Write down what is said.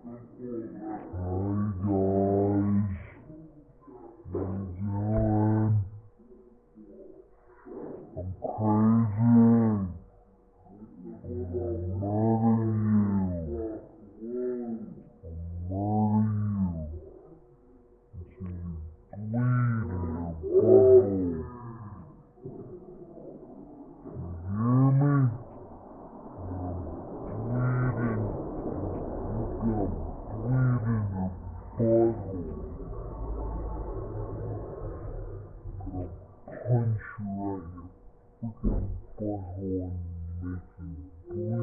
Hi guys. I'm doing. I'm crazy. punch you right here. Fucking butthole making blue.